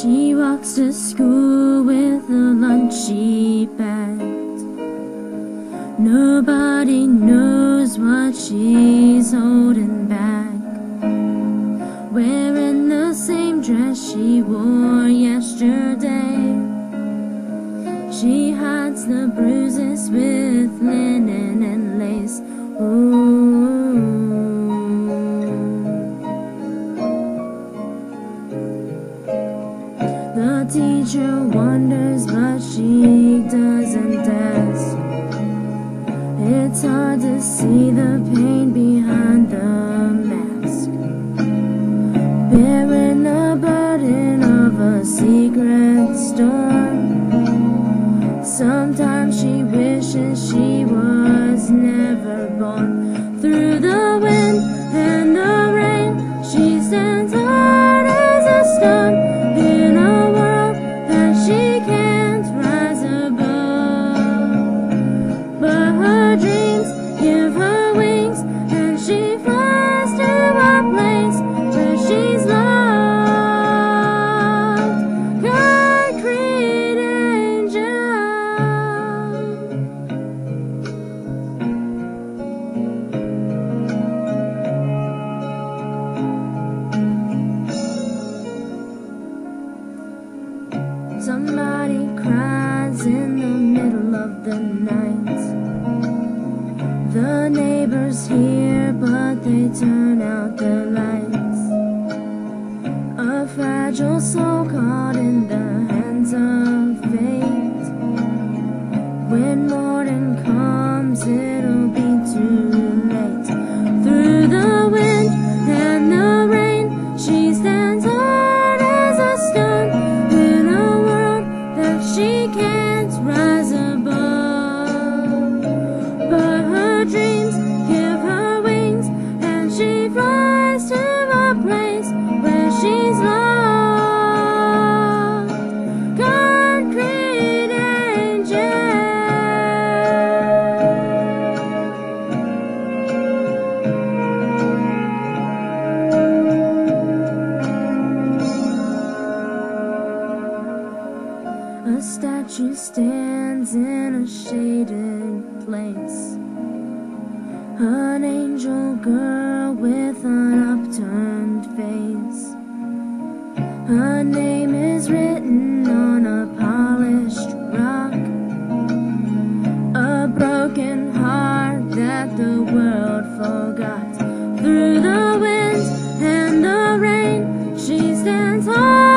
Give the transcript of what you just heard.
She walks to school with a lunchy packed. Nobody knows what she's holding back. Wearing the same dress she wore yesterday. She hides the bruises with linen and lace. Ooh. Teacher wonders, but she doesn't ask. It's hard to see the pain behind the mask. Bearing the burden of a secret storm. Sometimes she wishes she was never born. The night. The neighbors hear, but they turn out the lights. A fragile soul caught in the hands of fate. When morning comes, it'll A statue stands in a shaded place. An angel girl with an upturned face. Her name is written on a polished rock. A broken heart that the world forgot. Through the wind and the rain, she stands high.